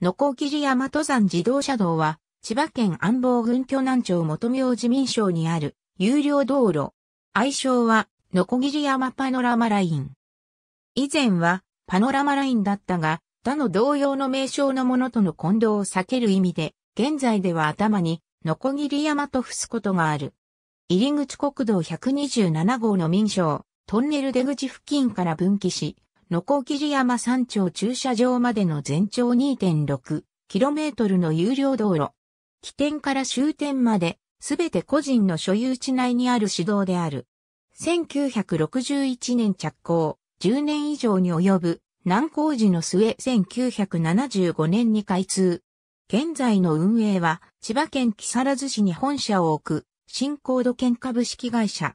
のこぎり山登山自動車道は、千葉県安房郡居南町元明自民省にある有料道路。愛称は、のこぎり山パノラマライン。以前は、パノラマラインだったが、他の同様の名称のものとの混同を避ける意味で、現在では頭に、のこぎり山と伏すことがある。入り口国道127号の民省、トンネル出口付近から分岐し、のこぎり山山頂駐車場までの全長 2.6km の有料道路。起点から終点まで、すべて個人の所有地内にある市道である。1961年着工、10年以上に及ぶ難工事の末1975年に開通。現在の運営は千葉県木更津市に本社を置く新高度県株式会社。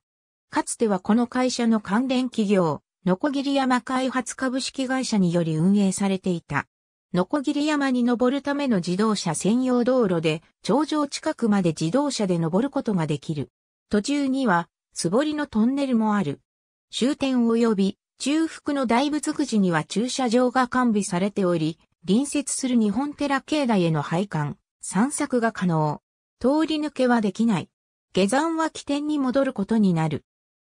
かつてはこの会社の関連企業、のこぎり山開発株式会社により運営されていた。のこぎり山に登るための自動車専用道路で、頂上近くまで自動車で登ることができる。途中には、つぼりのトンネルもある。終点及び、中腹の大仏口には駐車場が完備されており、隣接する日本寺境内への配管、散策が可能。通り抜けはできない。下山は起点に戻ることになる。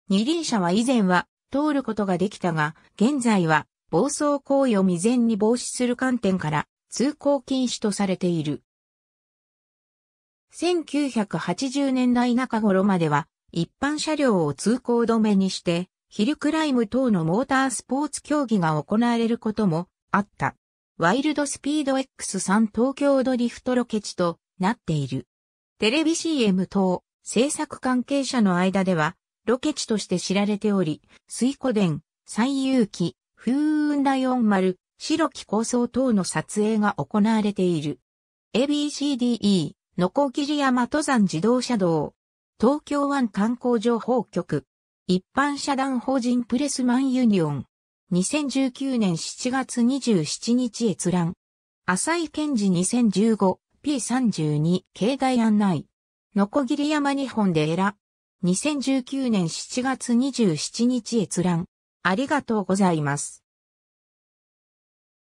二輪車は以前は通ることができたが、現在は暴走行為を未然に防止する観点から通行禁止とされている。1980年代中頃までは一般車両を通行止めにしてヒルクライム等のモータースポーツ競技が行われることもあった。ワイルドスピード X3 東京ドリフトロケ地となっている。テレビ CM 等制作関係者の間ではロケ地として知られており、水湖伝、最遊記、風雲ライオン丸、白木構想等の撮影が行われている。ABCDE、のこぎり山登山自動車道。東京湾観光情報局。一般社団法人プレスマンユニオン。2019年7月27日閲覧。浅井健治2015 P32 境内案内。のこぎり山日本でエラ。2019年7月27日閲覧。ありがとうございます。